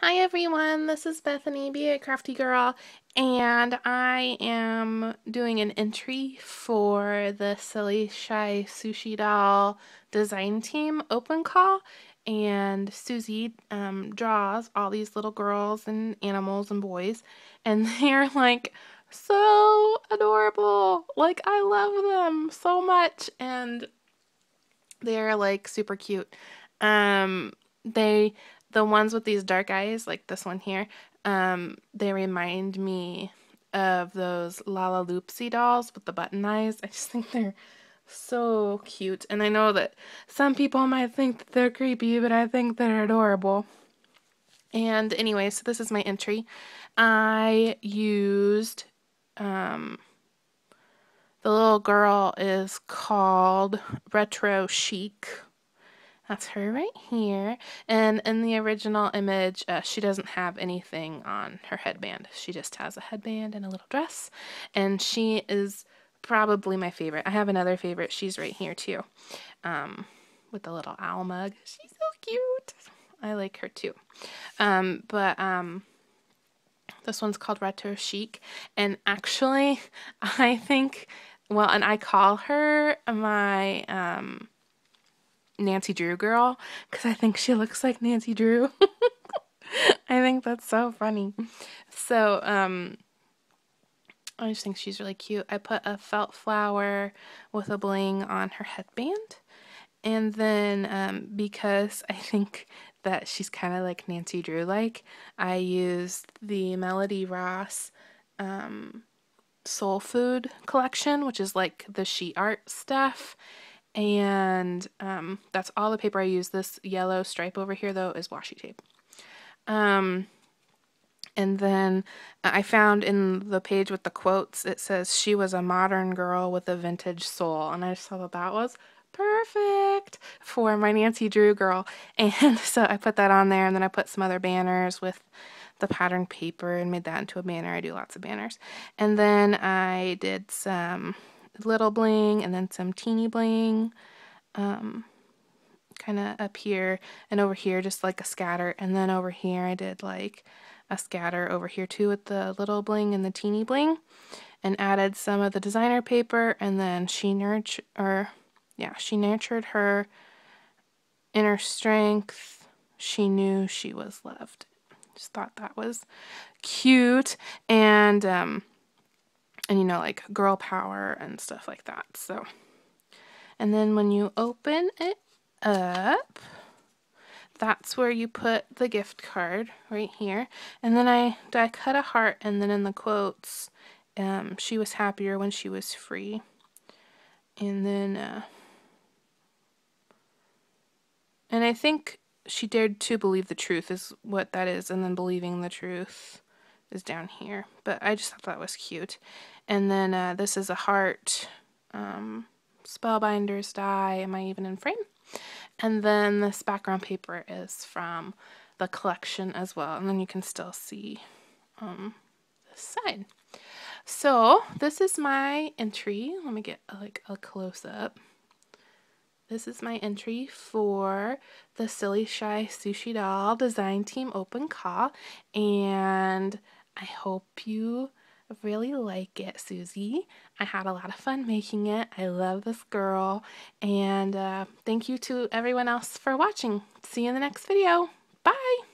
Hi everyone, this is Bethany, be a crafty girl, and I am doing an entry for the Silly Shy Sushi Doll design team open call, and Susi um, draws all these little girls and animals and boys, and they're like so adorable. Like I love them so much, and they're like super cute. Um, they the ones with these dark eyes, like this one here, um, they remind me of those Lalaloopsy dolls with the button eyes. I just think they're so cute. And I know that some people might think that they're creepy, but I think they're adorable. And anyway, so this is my entry. I used, um, the little girl is called Retro Chic that's her right here. And in the original image, uh, she doesn't have anything on her headband. She just has a headband and a little dress. And she is probably my favorite. I have another favorite. She's right here too. Um, with the little owl mug. She's so cute. I like her too. Um, but um, this one's called Retro Chic. And actually, I think, well, and I call her my... Um, Nancy Drew girl because I think she looks like Nancy Drew. I think that's so funny. So, um, I just think she's really cute. I put a felt flower with a bling on her headband. And then, um, because I think that she's kind of like Nancy Drew like, I used the Melody Ross um, Soul Food collection, which is like the sheet art stuff and um, that's all the paper I use. This yellow stripe over here, though, is washi tape. Um, and then I found in the page with the quotes, it says she was a modern girl with a vintage soul. And I just thought that was perfect for my Nancy Drew girl. And so I put that on there and then I put some other banners with the pattern paper and made that into a banner. I do lots of banners. And then I did some little bling and then some teeny bling um, kind of up here and over here just like a scatter. And then over here I did like a scatter over here too with the little bling and the teeny bling and added some of the designer paper. And then she nurtured or yeah she nurtured her inner strength. She knew she was loved. Just thought that was cute. And um and you know like girl power and stuff like that so. And then when you open it up that's where you put the gift card right here. And then I I cut a heart and then in the quotes um, she was happier when she was free. And then uh, and I think she dared to believe the truth is what that is and then believing the truth is down here. But I just thought that was cute. And then uh, this is a heart um, Spellbinders die. Am I even in frame? And then this background paper is from the collection as well. And then you can still see um, this side. So this is my entry. Let me get like a close up. This is my entry for the Silly Shy Sushi Doll Design Team Open Call. And I hope you really like it, Susi. I had a lot of fun making it. I love this girl. And uh, thank you to everyone else for watching. See you in the next video. Bye!